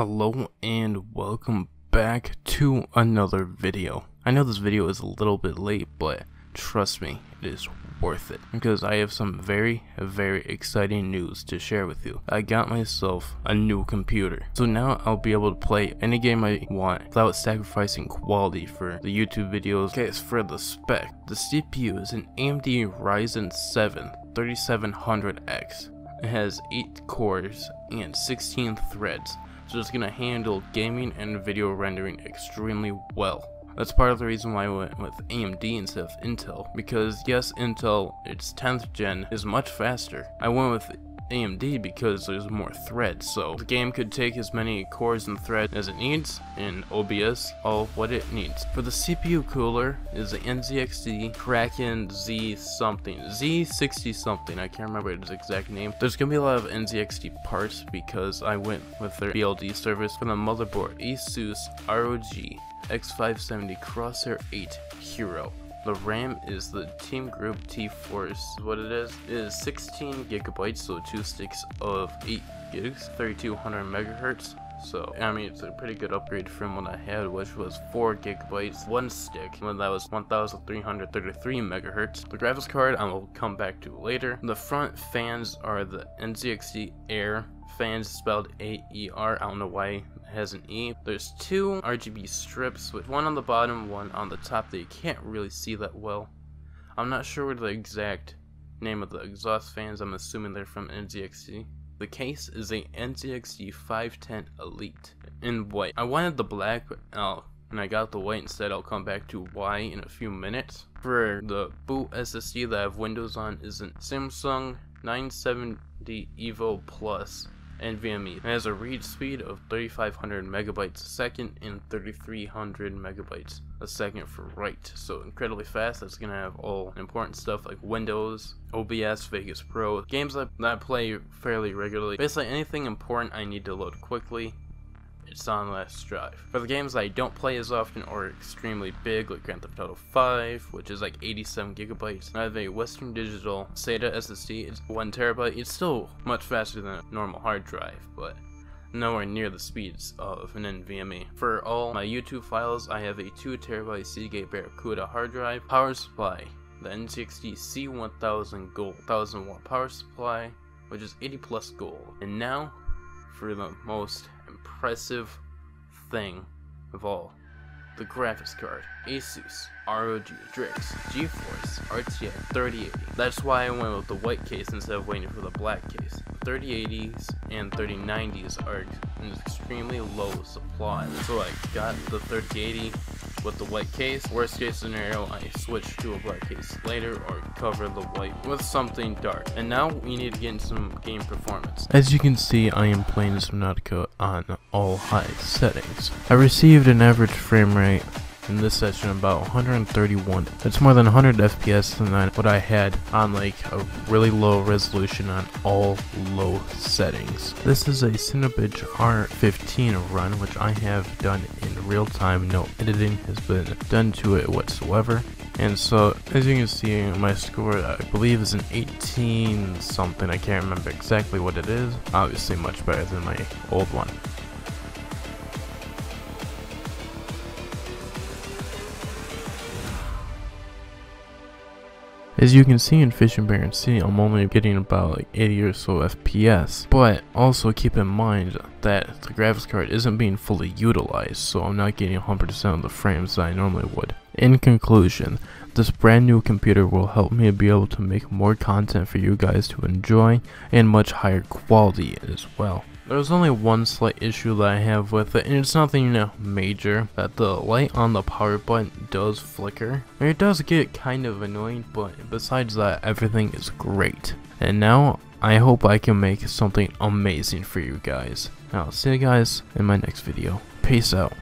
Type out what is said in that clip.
Hello and welcome back to another video. I know this video is a little bit late, but trust me, it is worth it because I have some very, very exciting news to share with you. I got myself a new computer, so now I'll be able to play any game I want without sacrificing quality for the YouTube videos. Okay, as for the spec, the CPU is an AMD Ryzen 7 3700X. It has 8 cores and 16 threads, so it's going to handle gaming and video rendering extremely well. That's part of the reason why I went with AMD instead of Intel, because yes, Intel, its 10th gen, is much faster. I went with AMD because there's more threads, so the game could take as many cores and threads as it needs, and OBS all what it needs. For the CPU cooler is the NZXT Kraken Z something, Z60 something, I can't remember its exact name. There's gonna be a lot of NZXT parts because I went with their BLD service for the motherboard Asus ROG X570 Crosshair 8 Hero. The RAM is the Team Group T-Force. What it is is 16 gigabytes, so two sticks of 8 gigs, 3200 megahertz. So, I mean, it's a pretty good upgrade from what I had, which was 4 gigabytes, one stick, when that was 1333 megahertz. The graphics card I will come back to later. The front fans are the NZXT Aer fans spelled A-E-R. I don't know why it has an E. There's two RGB strips, with one on the bottom, one on the top that you can't really see that well. I'm not sure what the exact name of the exhaust fans. I'm assuming they're from NZXT. The case is a NZXT 510 Elite in white. I wanted the black, oh, and I got the white instead. I'll come back to why in a few minutes. For the boot SSD that I have Windows on is a Samsung 970 EVO Plus NVMe. It has a read speed of 3500 megabytes a second and 3300 megabytes a second for write. So incredibly fast. That's gonna have all important stuff like Windows, OBS, Vegas Pro, games that I play fairly regularly. Basically anything important I need to load quickly it's on last drive. For the games I don't play as often or extremely big, like Grand Theft Auto 5, which is like 87 gigabytes, I have a Western Digital SATA SSD, it's 1 terabyte. It's still much faster than a normal hard drive, but nowhere near the speeds of an NVMe. For all my YouTube files, I have a 2 terabyte Seagate Barracuda hard drive, power supply, the NZXT C1000 Gold 1000 watt power supply, which is 80 plus gold. And now for the most impressive thing of all. The graphics card, Asus ROG Strix GeForce RTX 3080. That's why I went with the white case instead of waiting for the black case. 3080s and 3090s are in extremely low supply, so I got the 3080 with the white case. Worst case scenario, I switch to a black case later or cover the white with something dark. And now we need to get some game performance. As you can see, I am playing Subnautica on all high settings. I received an average frame rate in this session about 131. It's more than 100 FPS than what I had on like a really low resolution on all low settings. This is a Cinebench R15 run which I have done in real time. No editing has been done to it whatsoever. And so, as you can see, my score, I believe, is an 18 something. I can't remember exactly what it is. Obviously, much better than my old one. As you can see in Fish Fishing Barents Sea, I'm only getting about like 80 or so FPS. But also keep in mind that the graphics card isn't being fully utilized, so I'm not getting 100% of the frames that I normally would. In conclusion, this brand new computer will help me be able to make more content for you guys to enjoy and much higher quality as well. There's only one slight issue that I have with it, and it's nothing you know, major, that the light on the power button does flicker. it does get kind of annoying, but besides that, everything is great. And now, I hope I can make something amazing for you guys. I'll see you guys in my next video. Peace out.